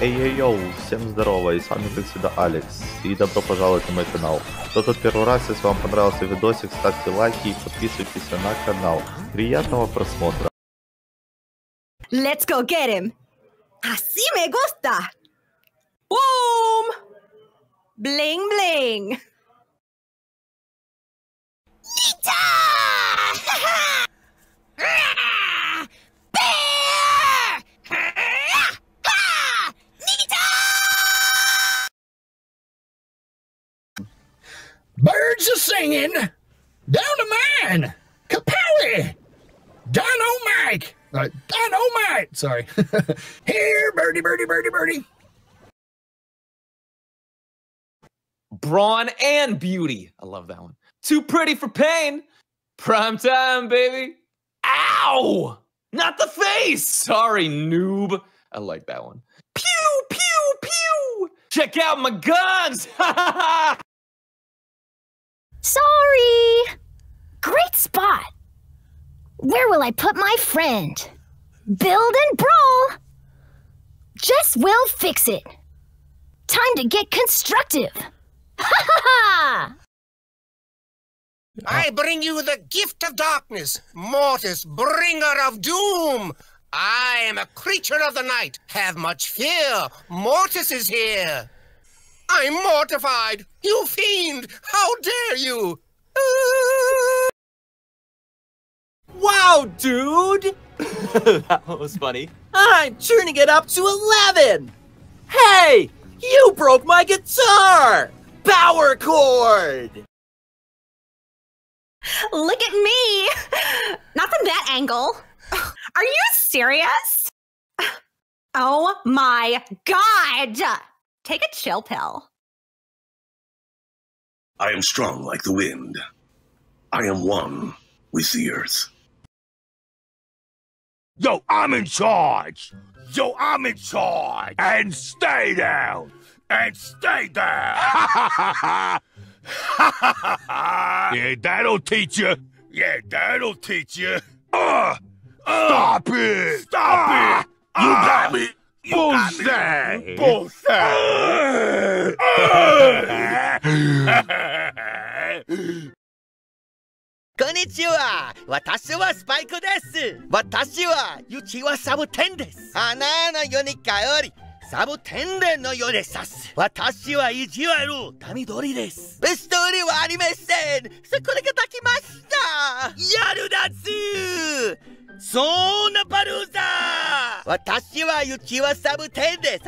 Эй-эй-йоу, всем здорово, и с вами как всегда Алекс, и добро пожаловать на мой канал. Кто тут первый раз, если вам понравился видосик, ставьте лайки и подписывайтесь на канал. Приятного просмотра. Let's go get him. Así me gusta. Boom. Bling bling. Birds are singing. Down a man. Kapowie. Dynamite. Uh, dynamite. Sorry. Here, birdie, birdie, birdie, birdie. Brawn and beauty. I love that one. Too pretty for pain. Prime time, baby. Ow! Not the face. Sorry, noob. I like that one. Pew, pew, pew. Check out my guns. Sorry! Great spot! Where will I put my friend? Build and brawl! Jess will fix it! Time to get constructive! Ha ha ha! I bring you the gift of darkness, Mortis, bringer of doom. I am a creature of the night. Have much fear. Mortis is here. I'm mortified. You fiend! How dare you? Wow, dude! that was funny. I'm turning it up to 11! Hey! You broke my guitar! Power chord! Look at me. Not from that angle. Are you serious? Oh my god. Take a chill pill. I am strong like the wind. I am one with the earth. Yo, I'm in charge. Yo, I'm in charge. And stay down. And stay down. yeah, that'll teach you. Yeah, that'll teach you. Uh, uh, Stop it. Stop it. You got me. Você! Você! こんにちは私はスパイクです私はユチはサボテンです花のユにカよりサボテンでのようでさす私は意地悪たみどりですベストリー。はありませんそこで叩きましたやるだつそんなパルー。ザ私は雪はワサブテンです。